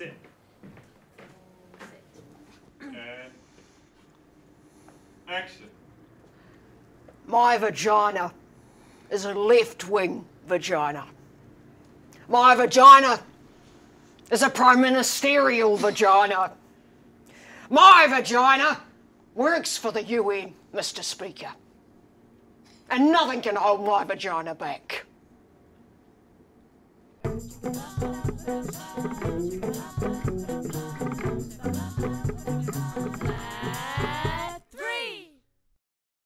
Sit. And action. My vagina is a left wing vagina. My vagina is a prime ministerial vagina. My vagina works for the UN, Mr. Speaker. And nothing can hold my vagina back. Flag